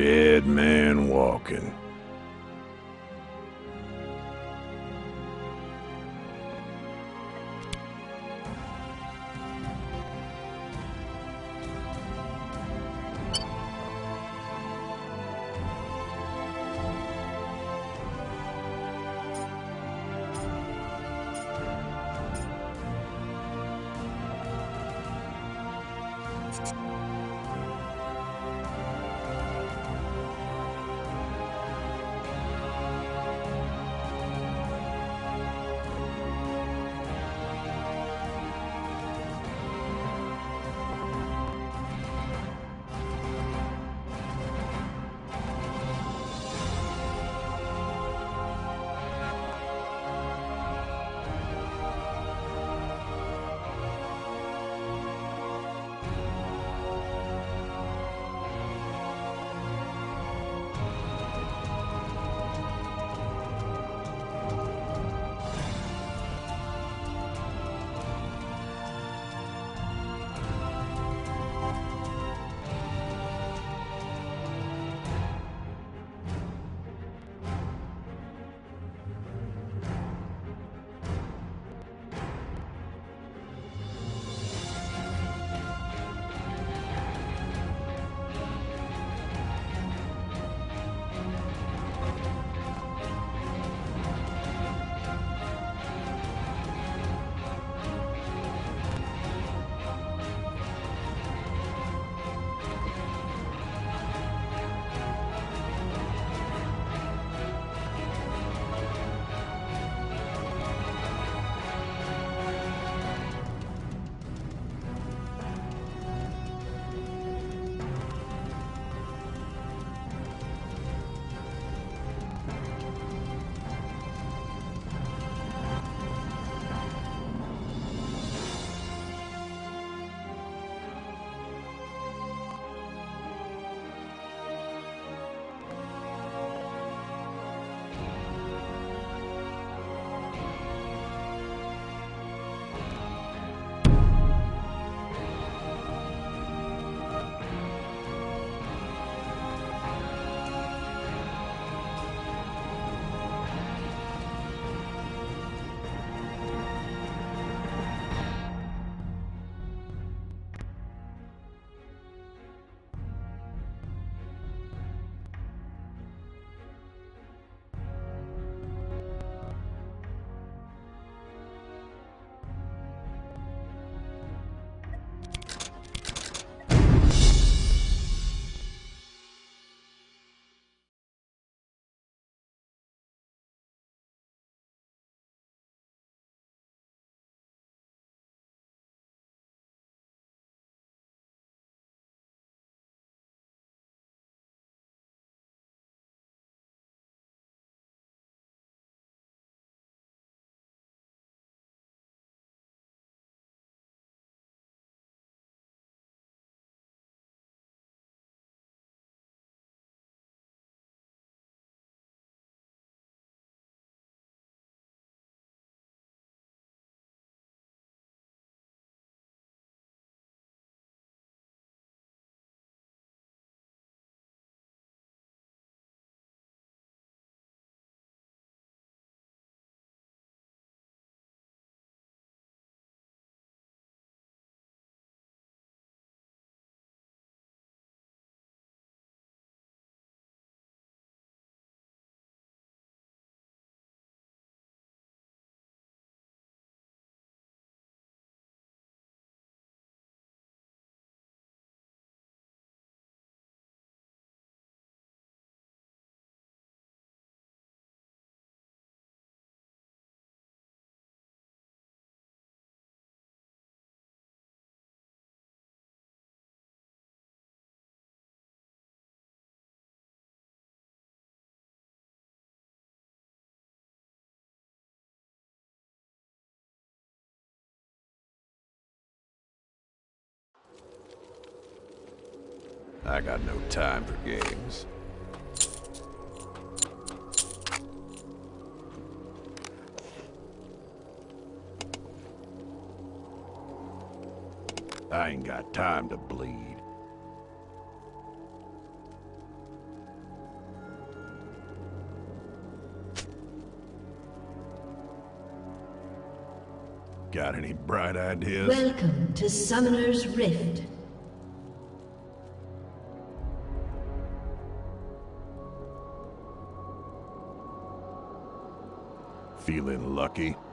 Dead man walking. I got no time for games. I ain't got time to bleed. Got any bright ideas? Welcome to Summoner's Rift. Feeling lucky?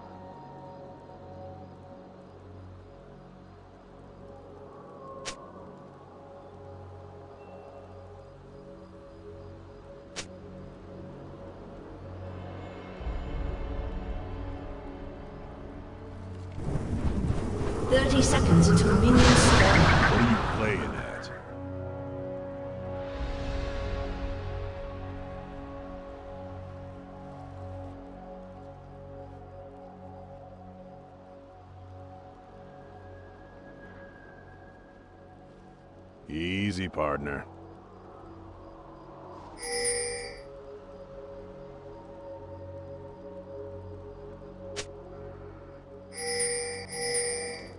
Easy, partner.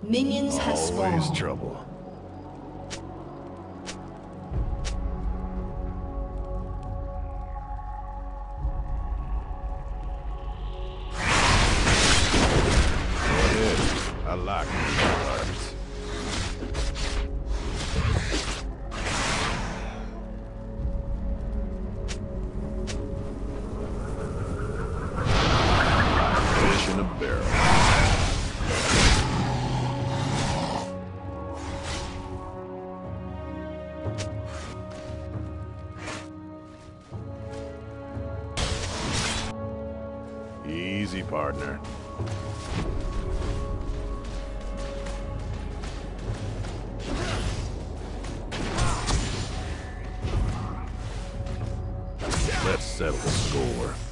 Minions have spawned. Always trouble. Easy, partner. Let's settle the score.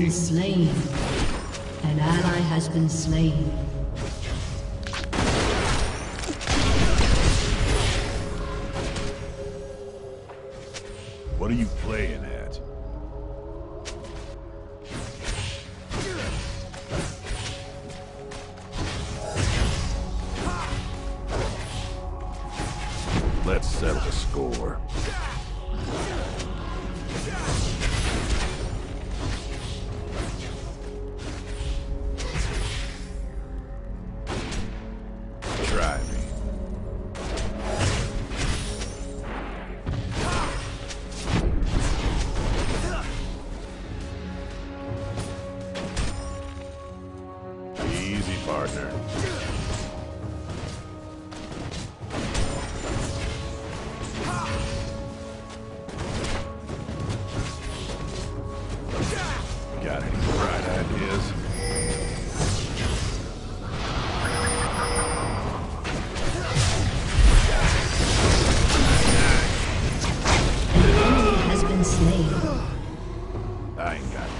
been slain. An ally has been slain. What are you playing at? Let's settle the score.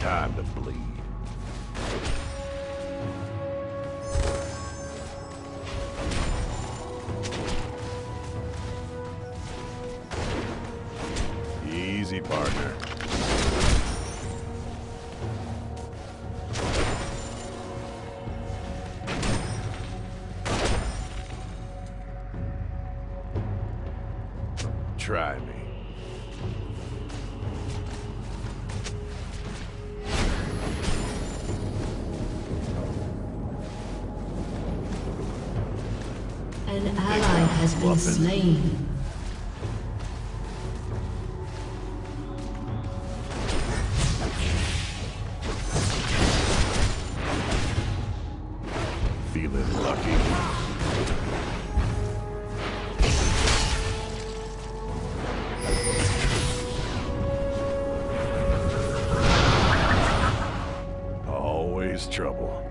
Time to bleed. Easy, partner. Try me. Slain. Feeling lucky. Always trouble.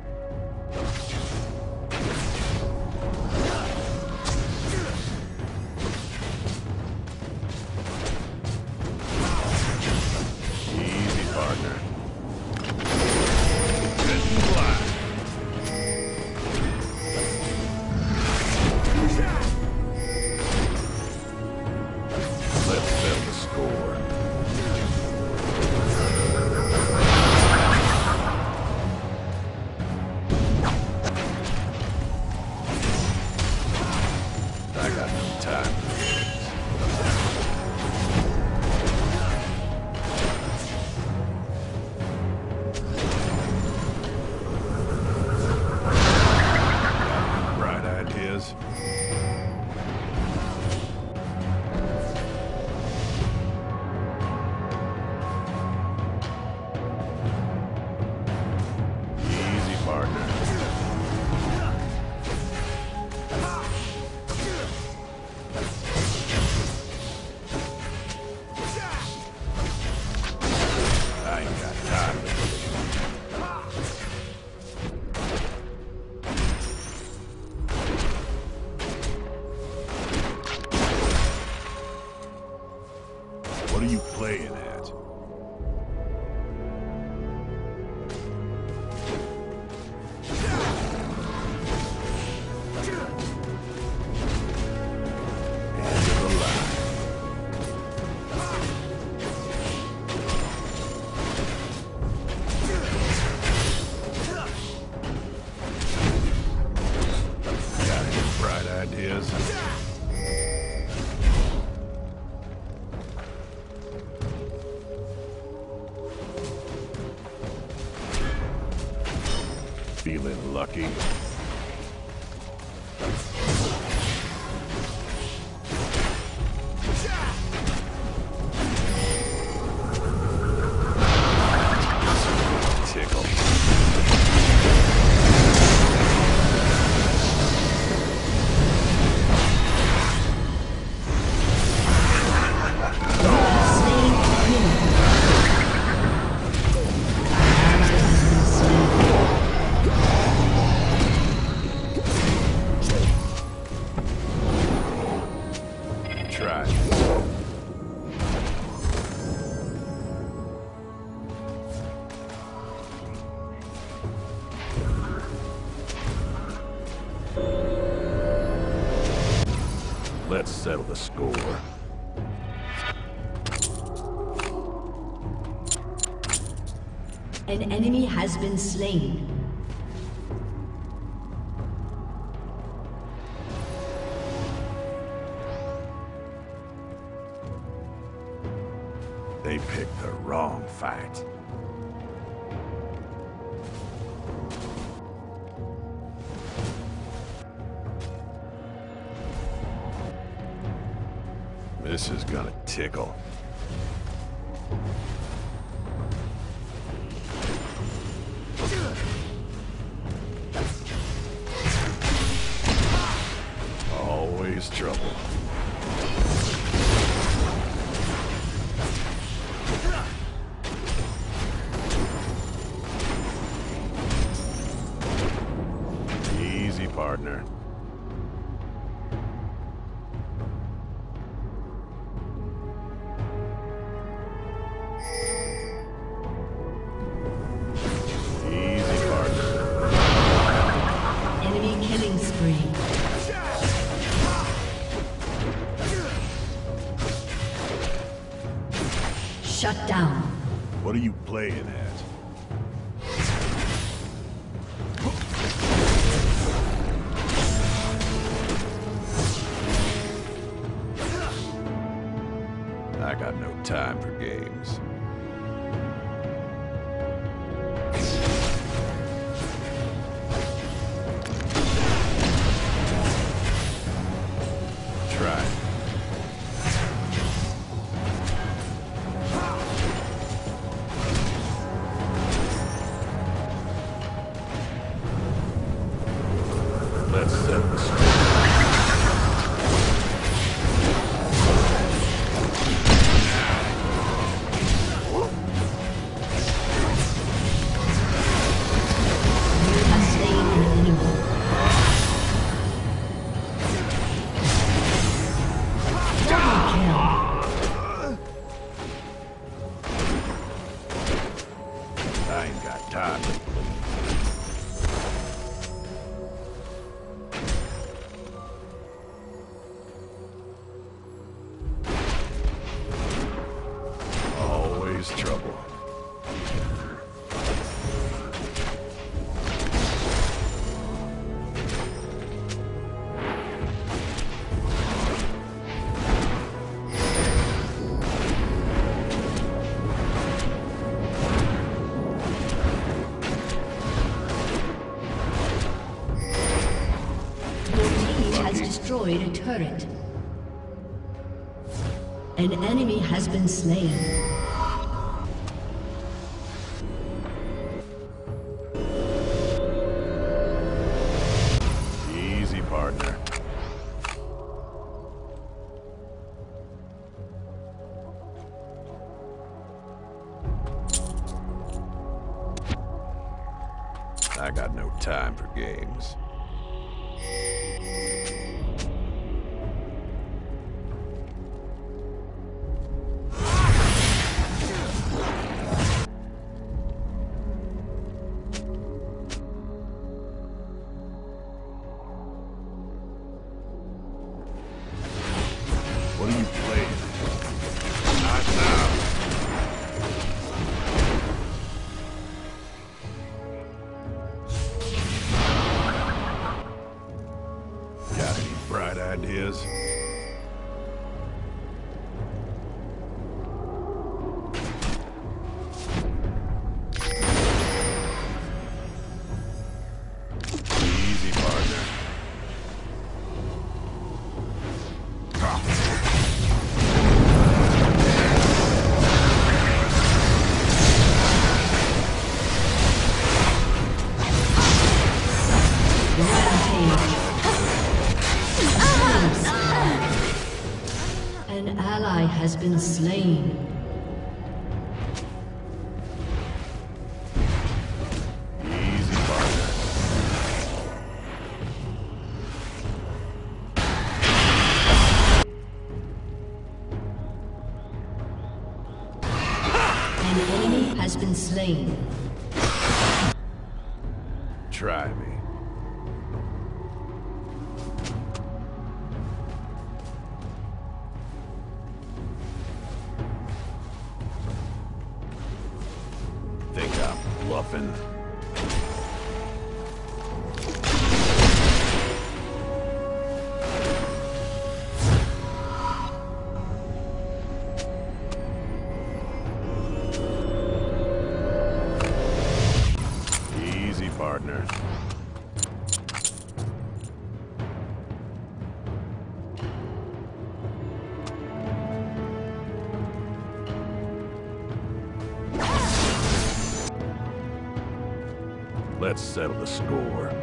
Got no time lucky? Slain. They picked the wrong fight. This is gonna tickle. Trouble. Shut down. What are you playing at? Destroyed a turret. An enemy has been slain. What are been slain. An enemy has been slain. Try me. let's settle the score.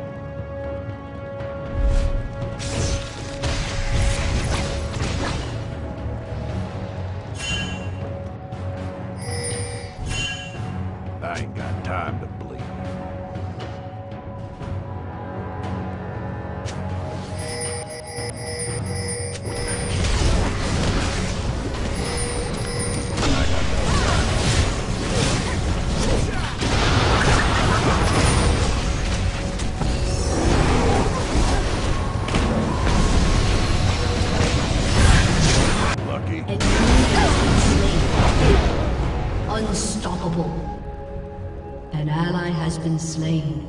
unstoppable. An ally has been slain.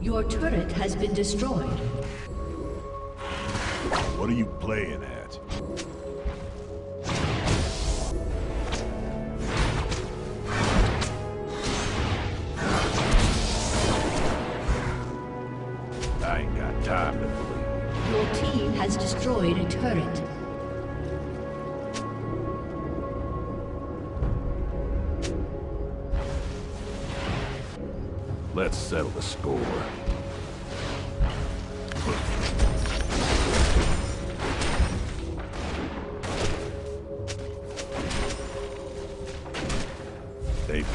Your turret has been destroyed. What are you playing at?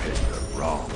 did the wrong.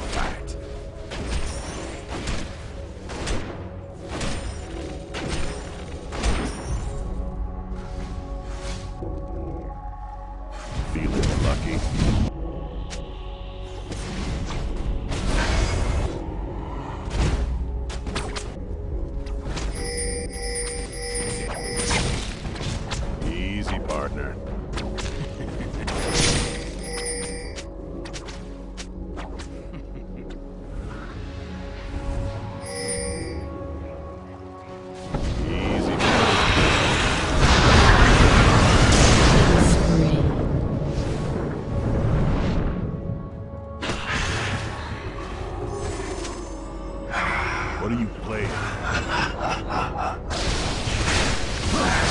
What are you playing?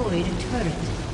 destroyed a turret.